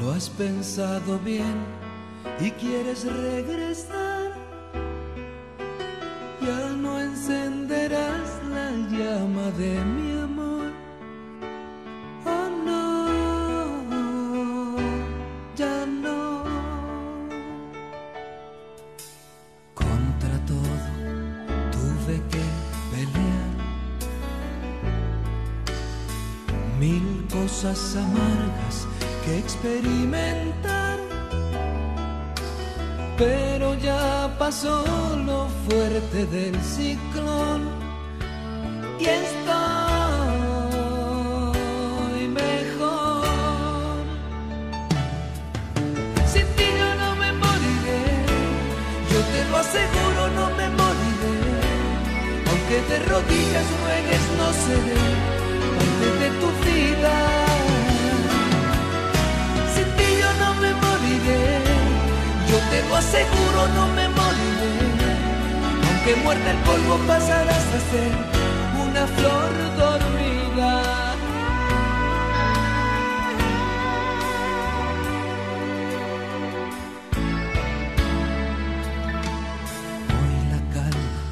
Lo has pensado bien y quieres regresar. Ya no encenderás la llama de mi amor. Oh no, ya no. Contra todo tuve que pelear. Mil cosas amargas experimentar. Pero ya pasó lo fuerte del ciclón y estoy mejor. Sin ti yo no me moriré, yo te lo aseguro, no me moriré. Aunque de rodillas ruegues, no seré no me moriré. Aunque muerta el polvo pasarás a ser una flor dormida. Hoy la calma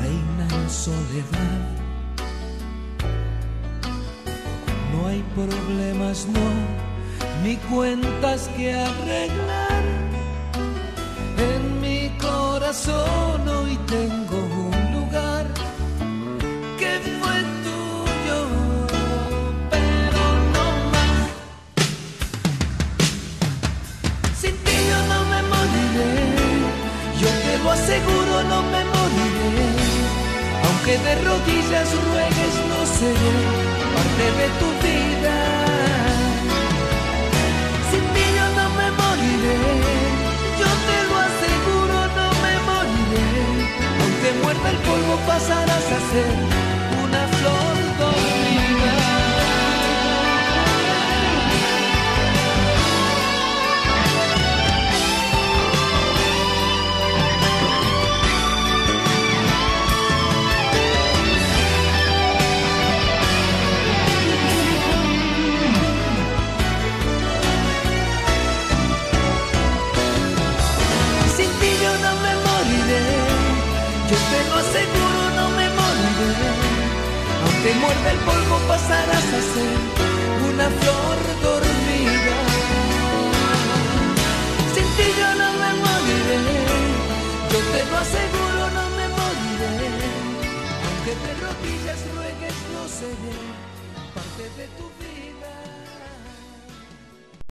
reina en soledad. No hay problemas, no, ni cuentas que arreglar. Aseguro, no me moriré. Aunque de rodillas ruegues, no seré parte de tu vida. Aunque muerda el polvo pasarás a ser una flor dormida. Sin ti yo no me moriré, yo te lo aseguro, no me moriré. Aunque de rodillas ruegues, no seré parte de tu vida.